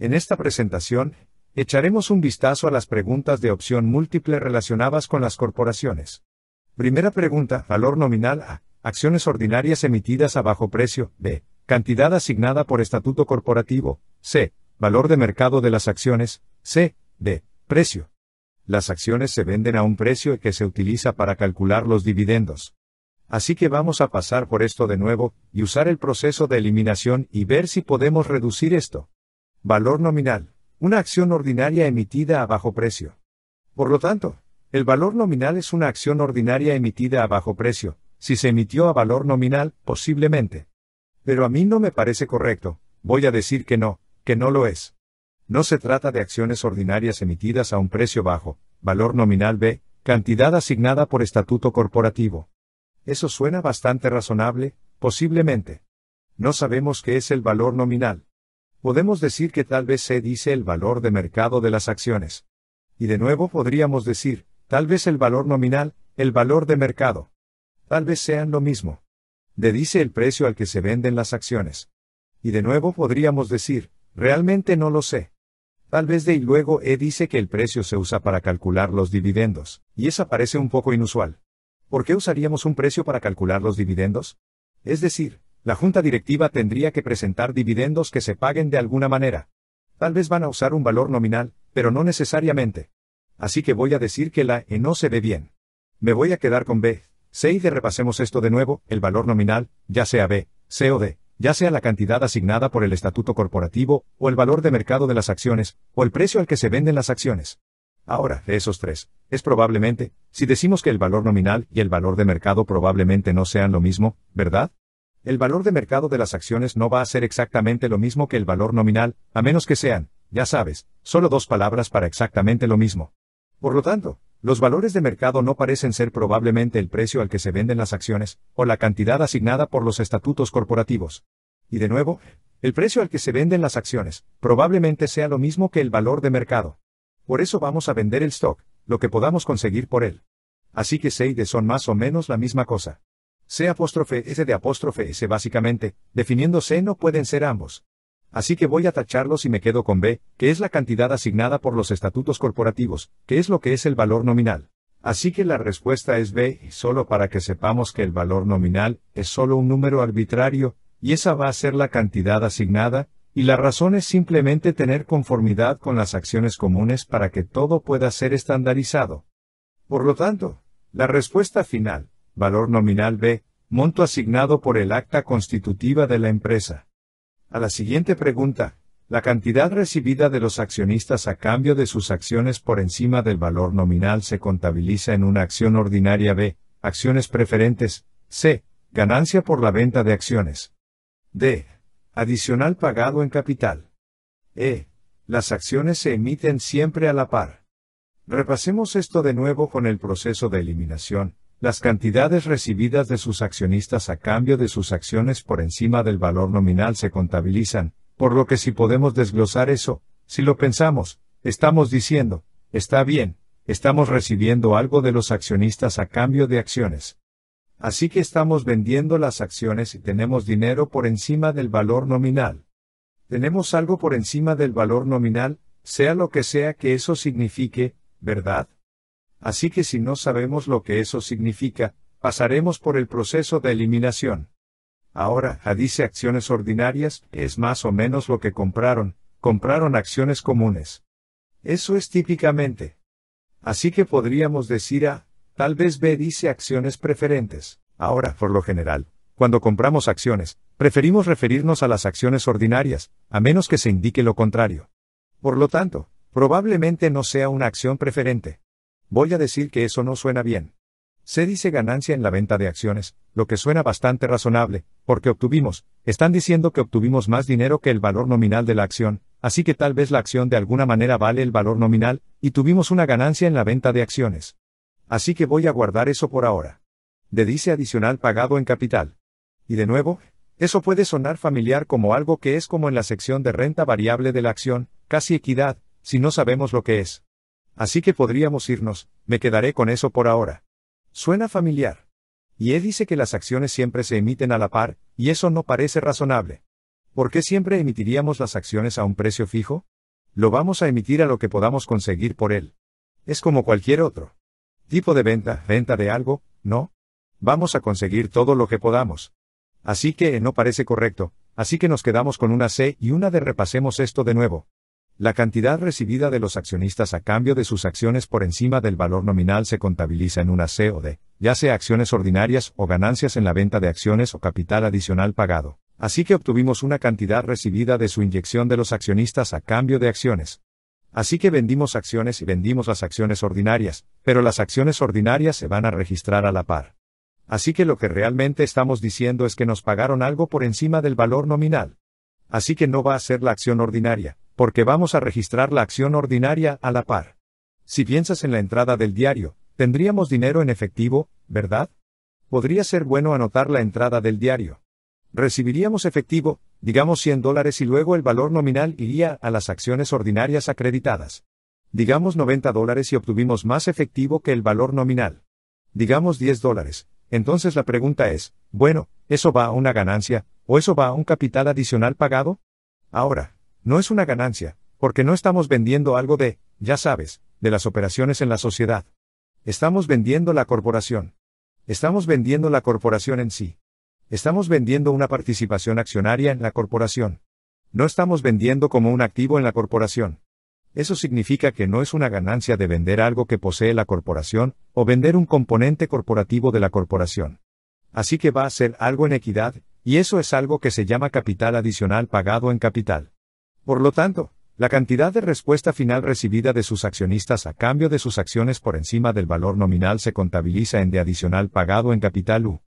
En esta presentación, echaremos un vistazo a las preguntas de opción múltiple relacionadas con las corporaciones. Primera pregunta, valor nominal A. Acciones ordinarias emitidas a bajo precio. B. Cantidad asignada por estatuto corporativo. C. Valor de mercado de las acciones. C. D. Precio. Las acciones se venden a un precio que se utiliza para calcular los dividendos. Así que vamos a pasar por esto de nuevo, y usar el proceso de eliminación y ver si podemos reducir esto. Valor nominal. Una acción ordinaria emitida a bajo precio. Por lo tanto, el valor nominal es una acción ordinaria emitida a bajo precio. Si se emitió a valor nominal, posiblemente. Pero a mí no me parece correcto, voy a decir que no, que no lo es. No se trata de acciones ordinarias emitidas a un precio bajo, valor nominal B, cantidad asignada por estatuto corporativo. Eso suena bastante razonable, posiblemente. No sabemos qué es el valor nominal. Podemos decir que tal vez se dice el valor de mercado de las acciones. Y de nuevo podríamos decir, tal vez el valor nominal, el valor de mercado. Tal vez sean lo mismo. De dice el precio al que se venden las acciones. Y de nuevo podríamos decir, realmente no lo sé. Tal vez de y luego E dice que el precio se usa para calcular los dividendos, y esa parece un poco inusual. ¿Por qué usaríamos un precio para calcular los dividendos? Es decir, la junta directiva tendría que presentar dividendos que se paguen de alguna manera. Tal vez van a usar un valor nominal, pero no necesariamente. Así que voy a decir que la E no se ve bien. Me voy a quedar con B. C y de repasemos esto de nuevo, el valor nominal, ya sea B, C o D, ya sea la cantidad asignada por el estatuto corporativo, o el valor de mercado de las acciones, o el precio al que se venden las acciones. Ahora, de esos tres, es probablemente, si decimos que el valor nominal y el valor de mercado probablemente no sean lo mismo, ¿verdad? El valor de mercado de las acciones no va a ser exactamente lo mismo que el valor nominal, a menos que sean, ya sabes, solo dos palabras para exactamente lo mismo. Por lo tanto, los valores de mercado no parecen ser probablemente el precio al que se venden las acciones, o la cantidad asignada por los estatutos corporativos. Y de nuevo, el precio al que se venden las acciones, probablemente sea lo mismo que el valor de mercado. Por eso vamos a vender el stock, lo que podamos conseguir por él. Así que D son más o menos la misma cosa. C apóstrofe S de apóstrofe S básicamente, definiendo C no pueden ser ambos. Así que voy a tacharlos y me quedo con B, que es la cantidad asignada por los estatutos corporativos, que es lo que es el valor nominal. Así que la respuesta es B, y solo para que sepamos que el valor nominal es solo un número arbitrario, y esa va a ser la cantidad asignada, y la razón es simplemente tener conformidad con las acciones comunes para que todo pueda ser estandarizado. Por lo tanto, la respuesta final, valor nominal B, monto asignado por el acta constitutiva de la empresa. A la siguiente pregunta, la cantidad recibida de los accionistas a cambio de sus acciones por encima del valor nominal se contabiliza en una acción ordinaria B, acciones preferentes, C, ganancia por la venta de acciones. D. Adicional pagado en capital. E. Las acciones se emiten siempre a la par. Repasemos esto de nuevo con el proceso de eliminación. Las cantidades recibidas de sus accionistas a cambio de sus acciones por encima del valor nominal se contabilizan, por lo que si podemos desglosar eso, si lo pensamos, estamos diciendo, está bien, estamos recibiendo algo de los accionistas a cambio de acciones. Así que estamos vendiendo las acciones y tenemos dinero por encima del valor nominal. Tenemos algo por encima del valor nominal, sea lo que sea que eso signifique, ¿verdad? Así que si no sabemos lo que eso significa, pasaremos por el proceso de eliminación. Ahora, a dice acciones ordinarias, es más o menos lo que compraron, compraron acciones comunes. Eso es típicamente. Así que podríamos decir a, Tal vez B dice acciones preferentes. Ahora, por lo general, cuando compramos acciones, preferimos referirnos a las acciones ordinarias, a menos que se indique lo contrario. Por lo tanto, probablemente no sea una acción preferente. Voy a decir que eso no suena bien. Se dice ganancia en la venta de acciones, lo que suena bastante razonable, porque obtuvimos, están diciendo que obtuvimos más dinero que el valor nominal de la acción, así que tal vez la acción de alguna manera vale el valor nominal, y tuvimos una ganancia en la venta de acciones. Así que voy a guardar eso por ahora. De dice adicional pagado en capital. Y de nuevo, eso puede sonar familiar como algo que es como en la sección de renta variable de la acción, casi equidad, si no sabemos lo que es. Así que podríamos irnos, me quedaré con eso por ahora. Suena familiar. Y E dice que las acciones siempre se emiten a la par, y eso no parece razonable. ¿Por qué siempre emitiríamos las acciones a un precio fijo? Lo vamos a emitir a lo que podamos conseguir por él. Es como cualquier otro. Tipo de venta, venta de algo, ¿no? Vamos a conseguir todo lo que podamos. Así que no parece correcto, así que nos quedamos con una C y una D. Repasemos esto de nuevo. La cantidad recibida de los accionistas a cambio de sus acciones por encima del valor nominal se contabiliza en una C o D, ya sea acciones ordinarias o ganancias en la venta de acciones o capital adicional pagado. Así que obtuvimos una cantidad recibida de su inyección de los accionistas a cambio de acciones. Así que vendimos acciones y vendimos las acciones ordinarias, pero las acciones ordinarias se van a registrar a la par. Así que lo que realmente estamos diciendo es que nos pagaron algo por encima del valor nominal. Así que no va a ser la acción ordinaria, porque vamos a registrar la acción ordinaria a la par. Si piensas en la entrada del diario, tendríamos dinero en efectivo, ¿verdad? Podría ser bueno anotar la entrada del diario. Recibiríamos efectivo, digamos 100 dólares y luego el valor nominal iría a las acciones ordinarias acreditadas. Digamos 90 dólares y obtuvimos más efectivo que el valor nominal. Digamos 10 dólares. Entonces la pregunta es, bueno, ¿eso va a una ganancia, o eso va a un capital adicional pagado? Ahora, no es una ganancia, porque no estamos vendiendo algo de, ya sabes, de las operaciones en la sociedad. Estamos vendiendo la corporación. Estamos vendiendo la corporación en sí. Estamos vendiendo una participación accionaria en la corporación. No estamos vendiendo como un activo en la corporación. Eso significa que no es una ganancia de vender algo que posee la corporación, o vender un componente corporativo de la corporación. Así que va a ser algo en equidad, y eso es algo que se llama capital adicional pagado en capital. Por lo tanto, la cantidad de respuesta final recibida de sus accionistas a cambio de sus acciones por encima del valor nominal se contabiliza en de adicional pagado en capital U.